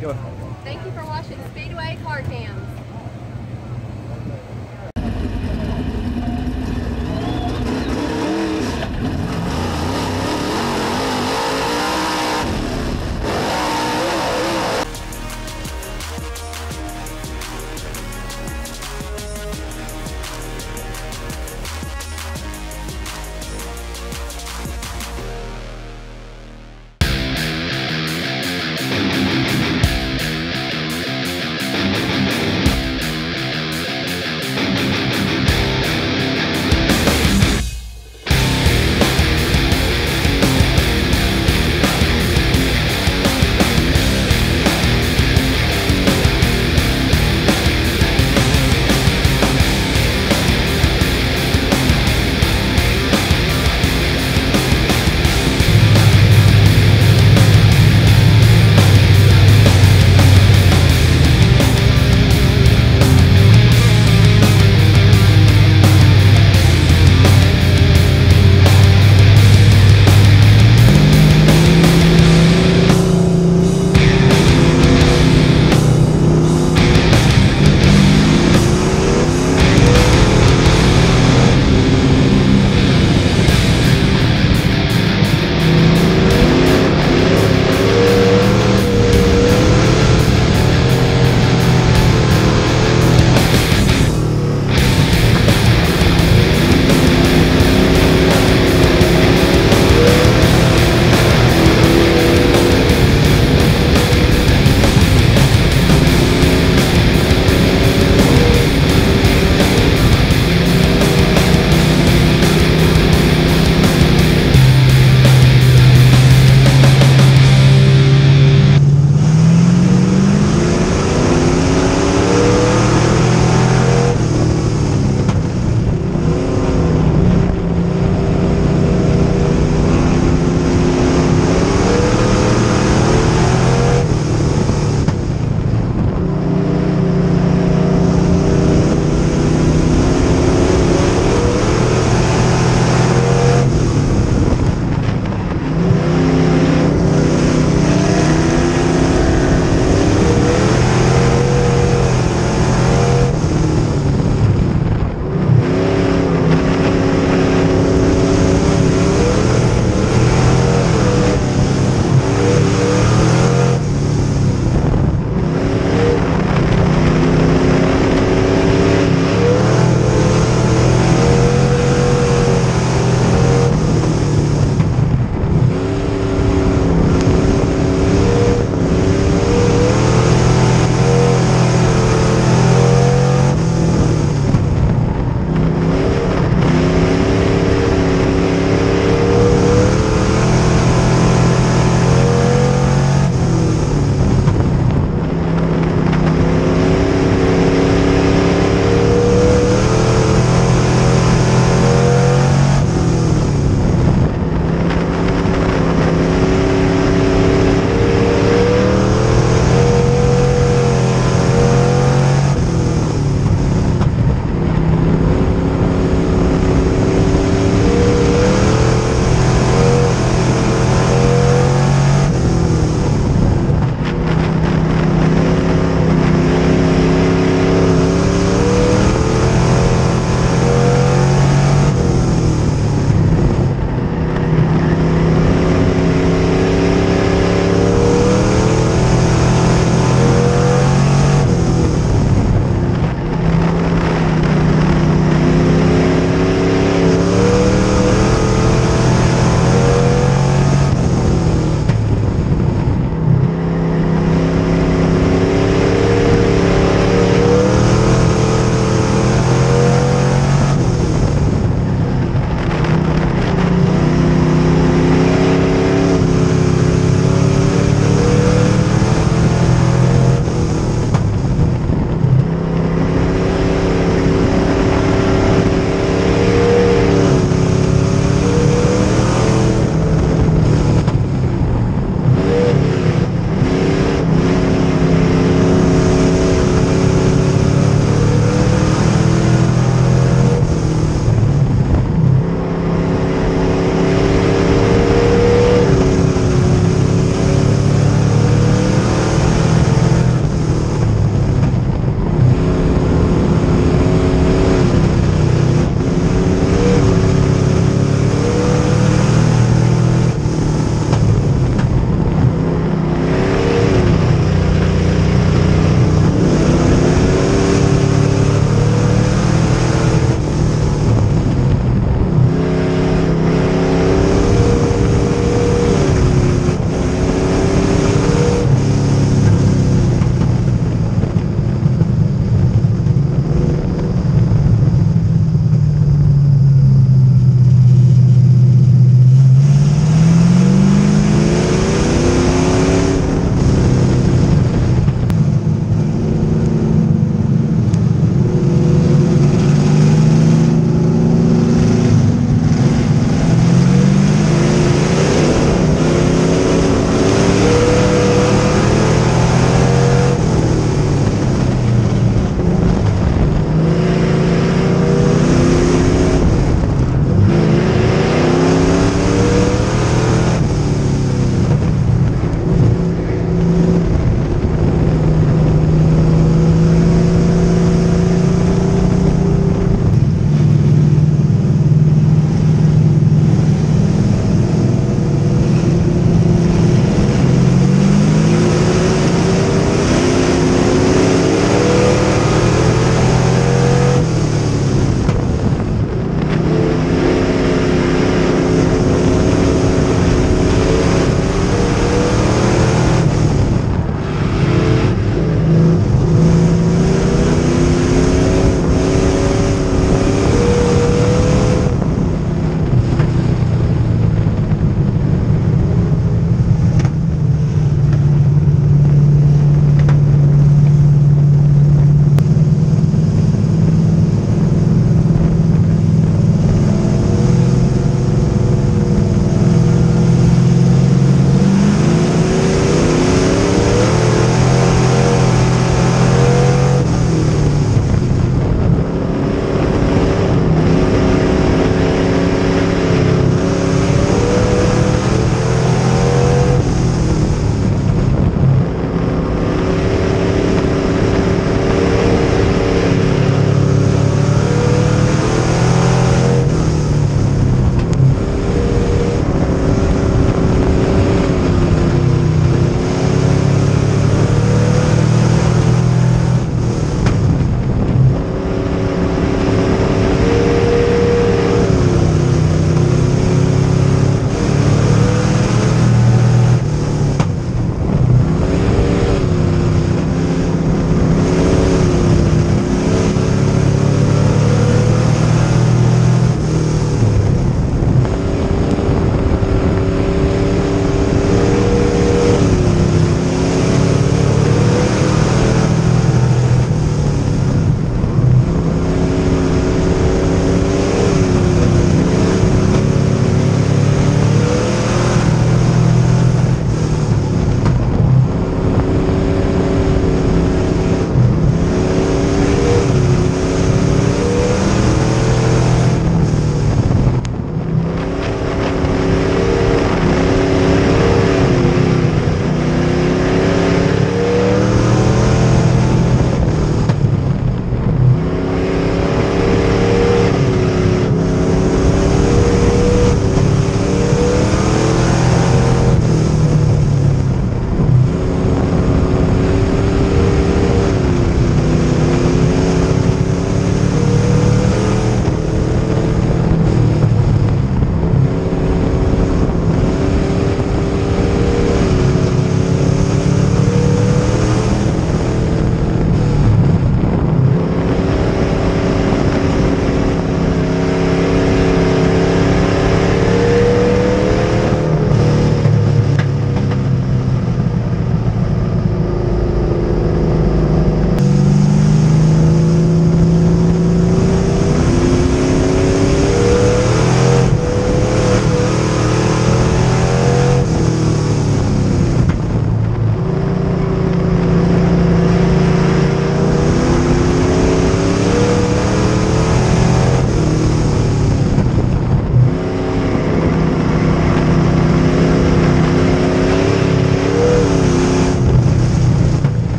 Go. Thank you for watching Speedway Car Cams.